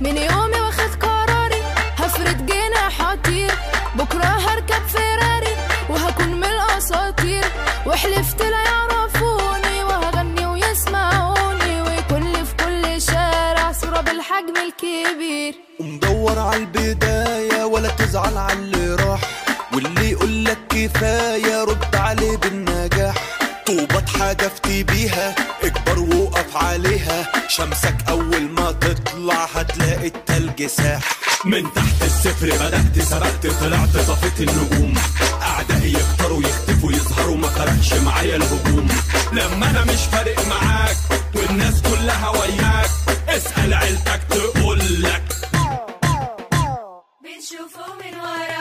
من يومي واخد قراري. هفرد جناح اطير بكرة هركب فيراري وهكون من الأساطير. وحلفت لا يعرفوني وهغني ويسمعوني. لي في كل شارع صورة بالحجم الكبير. ومدور على البداية ولا تزعل على اللي راح. واللي يقولك كفاية رد عليه بالنجاح. طوبة حدفتي بيها اكبر وقف عليها. شمسك أول ما تطلع هتلاقي التلج ساح. من تحت السفر بدأت سبقت طلعت صفيت النجوم. أعدائي يكتروا يختفوا يظهروا ما فرقش معايا الهجوم. لما أنا مش فارق معاك والناس كلها وياك اسأل عيلتك تقولك بنشوفه من ورا.